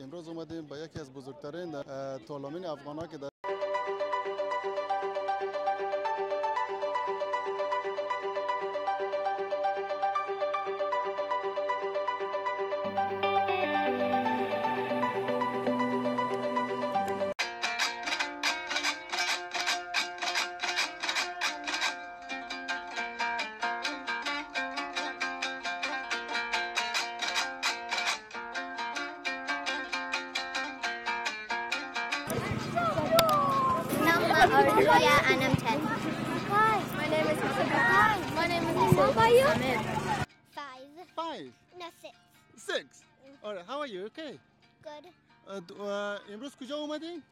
امروز اومدیم به یکی از بزرگترین تورنمنت افغان ها که در ما uh, uh, امروز کجا اومدی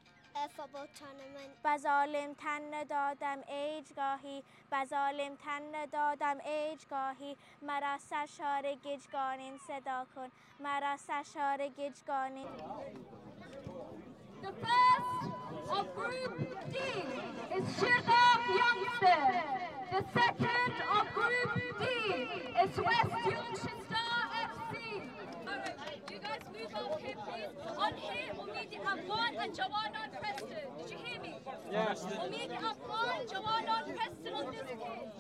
فوتبال تورنمنت. بازالم تن دادم ایجگاهی. گاهي بظالم تن دادم ایجگاهی. گاهي مرا ساشار گجگاني صدا کن. مرا ساشار گجگاني The first of Group D is Shirgaf Youngster. The second of Group D is West Yorkshire Star FC. Alright, you guys move up here, please. On here, we'll meet the Afghan and Jawanan Preston. Did you hear me? Yes. We'll meet the Afghan, Jawanan Preston on this pitch.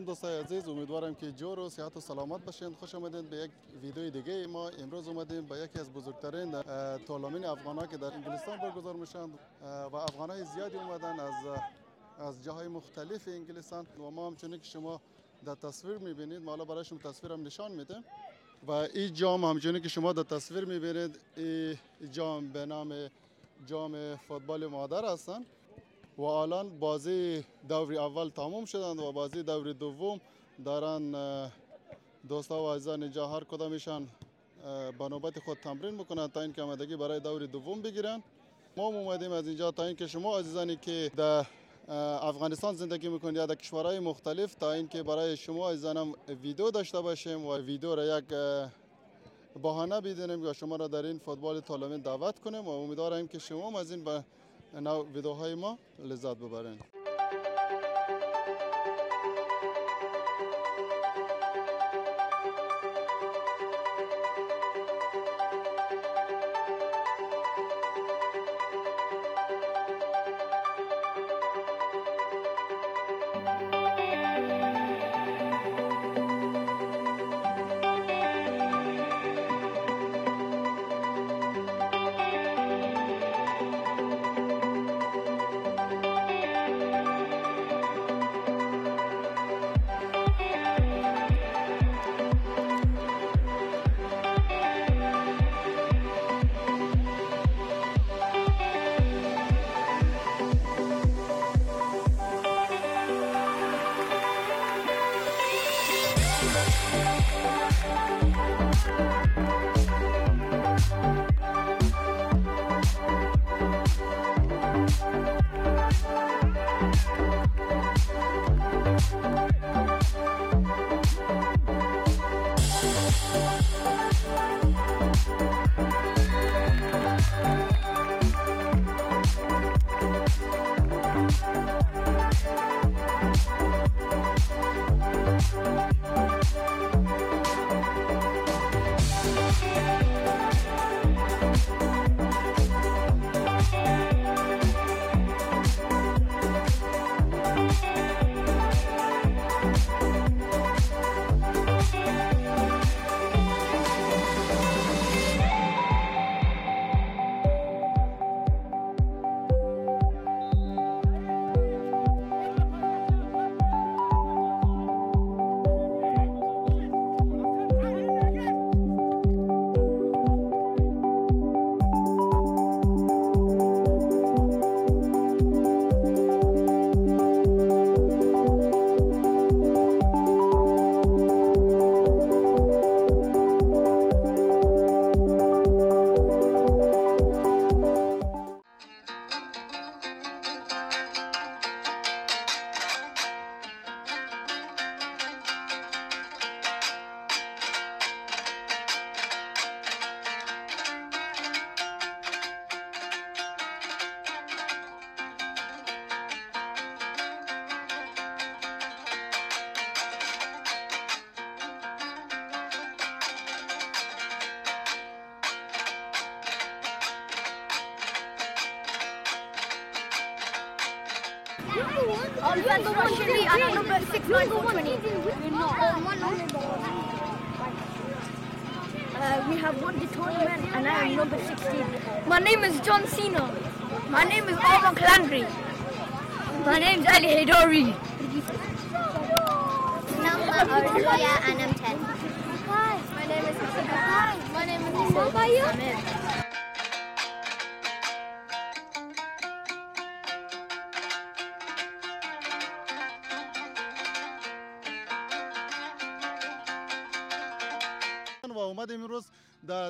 سلام دوستای عزیز امیدوارم که جور و صحت و سلامت باشین. خوش آمدین به یک ویدیوی دیگه ما. امروز اومدیم به یکی از بزرگترین تورنمنت افغان ها که در انگلستان برگزار میشن و افغان های زیادی اومدن از از جاهای مختلف انگلستان. و ما همچنین که شما در تصویر می‌بینید ما حالا برای شما تصویرم نشان میده و این جام همچنین که شما در تصویر می‌بینید این جام به نام جام فوتبال مادر هستن. و الان بازی دور اول تمام شدند و بازی دور دوم دارن دوستا و عزیزان اینجا هر کدامشان به نوبت خود تمرین می‌کنن تا اینکه آمدگی برای دور دوم بگیرن. ما اومدیم از اینجا تا اینکه شما عزیزانی که در افغانستان زندگی می‌کنید یا در کشورهای مختلف تا اینکه برای شما عزیزانم ویدیو داشته باشیم و ویدیو را یک بهانه بدونیم یا شما را در این فوتبال تورنمنت دعوت کنیم و امیدوارم که شما از این به نوع ویدیوهای ما لذت ببرین. Thank you Alfonso Rashidi and I'm number 69420. Uh, we have won the tournament and I am number 16. My name is John Cena. My name is Armand Calandri. My name is Ali. Number Arzuya and I'm 10. My name is My name is.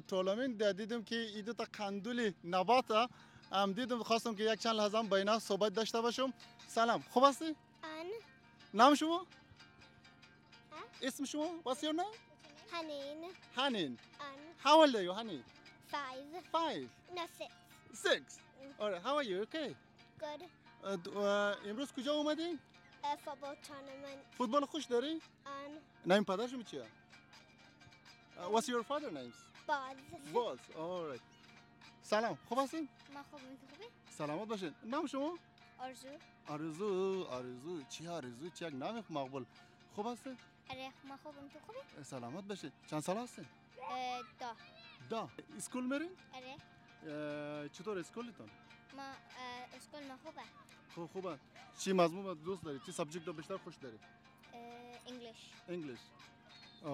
در تورنمنت در دیدیم که این دو تا قندولی نبات هم دیدم خواستم که یک چند لحظه هم بین صحبت داشته باشم سلام خوب هستی An, نام شما اسم شما What's your name? Hanin, Hanin. An, How old are you Hanin? 5, Five. No 6. Six? Alright How are you? Okay. Good. اه، د- اه، امروز کجا اومدی A football tournament. فوتبال خوش داری An, نام پدر شما چیه اه، What's your father names? Buzz. باز Alright سلام خوب هستین؟ ما خوب می‌خوبی؟ سلامت باشین. نام شما؟ آرزو. آرزو آرزو. چی آرزو؟ چی یک نام مقبول. خوب هستی آره ما خوبم تو خوبی؟ سلامت باشین. چند سال هستین؟ ده. ده. school میرین؟ آره. چطور school تون ما school ما خوبه. خوب خوبه. چی مضمون دوست داری چی subject رو بیشتر خوش داری English. English.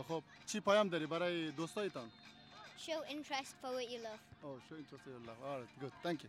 خب چی پیام داری برای دوستایتان؟ Show interest for what you love Oh, show interest in your love. All right, good. Thank you.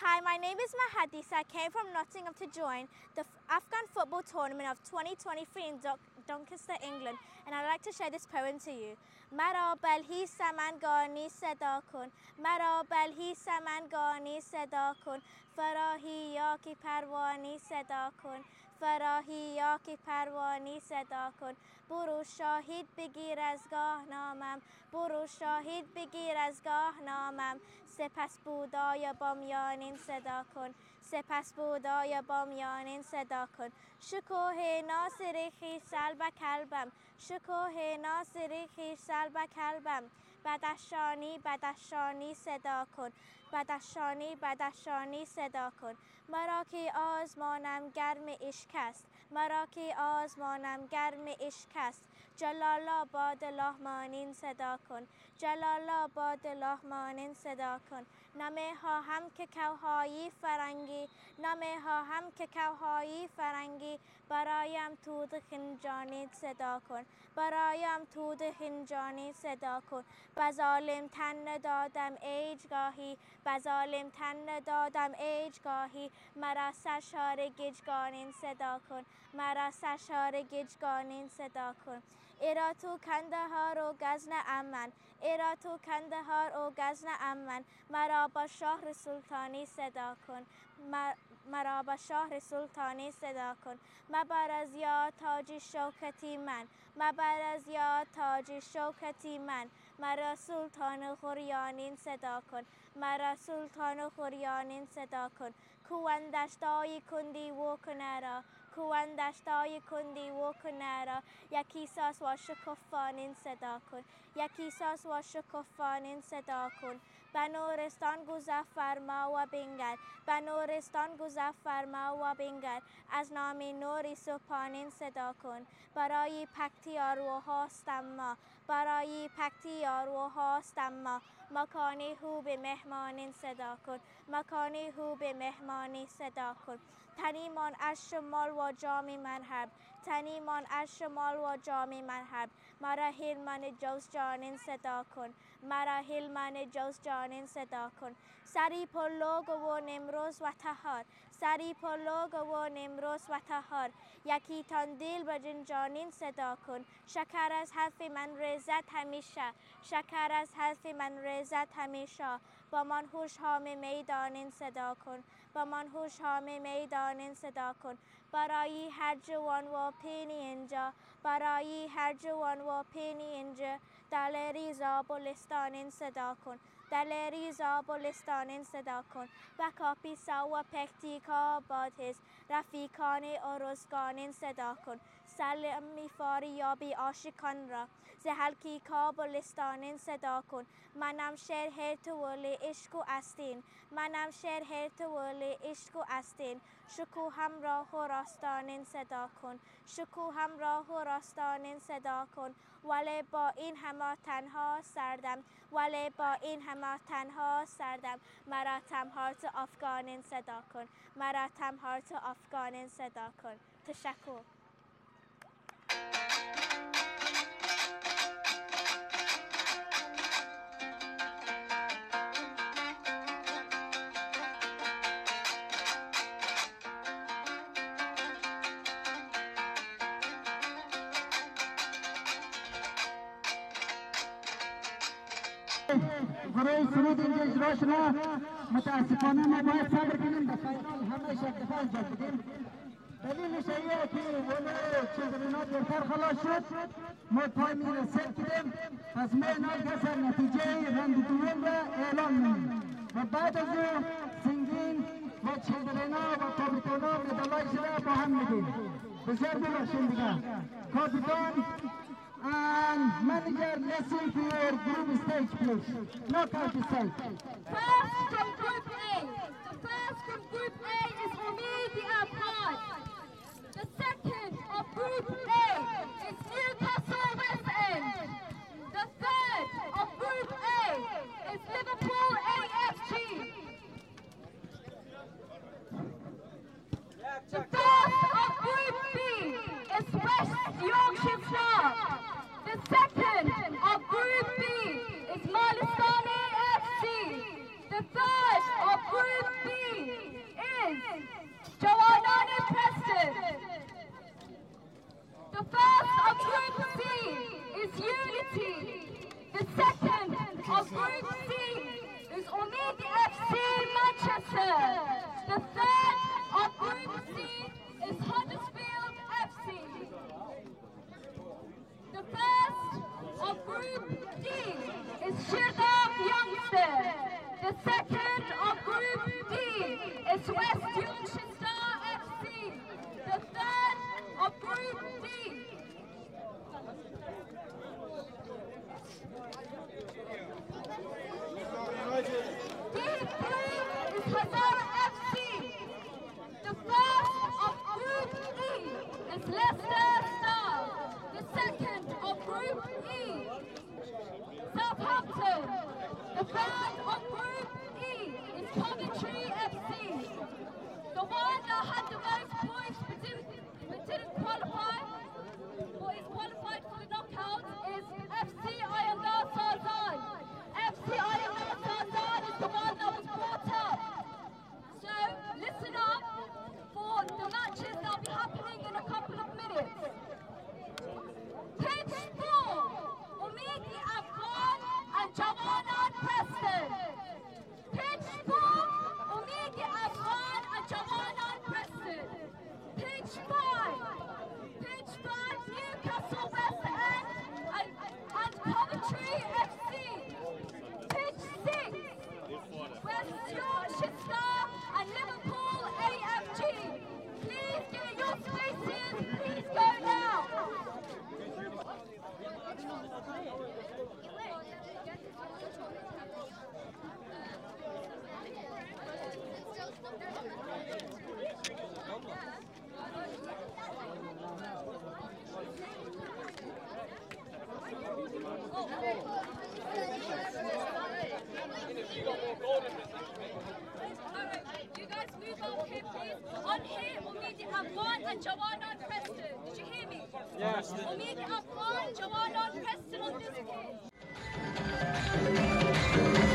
Hi, my name is Mahadisa. I came from Nottingham to join the F- Afghan football tournament of 2023 in Dun- Doncaster, England, and I'd like to share this poem to you. مرا بلهی سمنگانی صدا کن. مرا بلهی سمنگانی صدا کن. فراهی یا کی پروانی صدا کن. فراهی یا کی پروانی صدا کن. برو شاهید بگیر از گاه نامم. برو شاهید بگیر از گاه نامم. سپس بودای بامیانین صدا کن. سپس بودای بامیانین صدا کن. شکوه ناصر خیش سلب کلبم. شکوه ناصر خیش سلب کلبم. بدشانی بدشانی صدا کن. بدشانی بدشانی صدا کن. مرا که آزمانم گرم عشق است. مرا که آزمانم گرم عشق است. جلال آباد لحمانین صدا کن. جلال آباد لحمانین صدا کن. نمه ها هم که کوهایی فرنگی نمه ها هم که کوهایی فرنگی. برایم تود خنجانی صدا کن برایم تود خنجانی صدا کن. به ظالم تن دادم ایجگاهی به ظالم تن دادم ایجگاهی مرا سرشار گجگانین صدا کن مرا سرشار گجگانین صدا کن. ایرا تو کندهار و گزن امن ایرا تو کندهار و گزن امن مرا با شهر سلطانی صدا کن مر- مرا با شهر سلطانی صدا کن مبر از یا تاج شوکتی من مبر از یا تاج شوکتی من مرا سلطان خوریانین صدا کن مرا سلطان خوریانین صدا کن کوندشتای کندی و کنارا کوندشتای کندی و کنارا. یکی ساس و شکفانین صدا کن. یکی ساس و شکفانین صدا کن. به نورستان گذر فرما و بنگر. به نورستان گذر فرما و بنگر. از نام نوری سپانین صدا کن. برای پکتی آرو هاستم ما. برای پکتی آرو هاستم ما. مکانی هو به مهمانین صدا کن. مکانی هو به مهمانی صدا کن. تنیمان از شمال و جام منحب تنیمان از شمال و جام منحب مرا هلمن جوز جانین صدا کن مرا هلمن جوز جانین صدا کن. سری پلوگ و نمروز و تهار سری پلوگ و نمروز و تهار یکی تان دل بجن جانین صدا کن. شکر از حرف من رزت همیشه شکر از حرف من رزت همیشه. با من هوش هام می‌دانین صدا کن. با من هوش هام می‌دانین صدا کن. برای هر جوان و پینی اینجا برای هر جوان و پینی اینجا. دل ریزا بلستانین صدا کن. در ریزا بلستان صدا کن. و کاپیسا و پکتیکا بادهز رفیقان ارزگان صدا کن. سلمی فاری یابی آشکان را. زهلکی کابلستان صدا کن. منم تو ولی عشق و استین. منم تو ولی عشق و استین. شکو همراه و راستان صدا کن. شکو همراه و راستان صدا کن. ولی با این همه تنها سردم. ولی با این همه تنها سردم. مرا تنها تو افغان صدا کن. مرا تنها تو افغان صدا کن. تشکر. برای سرود اینجا اجرا شما متاسفانه ما باید صبر کنیم به فینال همه دفعه انجام بدیم دلیلش ایه که ولو چیزرینا دیرتر خلاص شد ما تایم این سر کردیم پس ما اینا کسر نتیجه رند دوم را اعلام میدیم و بعد از او سنگین و چیزرینا و کابیتانا مدالایش را با هم میدیم بسیار ببخشید دیگه کابیتان and manager listen to your group stage please. Knockout stage. First from Group A. The first from Group A is Omidi Afghan. Будьте чесні the thing. Bye. Afghan Preston. Did you hear me? Yes. The Afghan, Jawana Preston on this kid.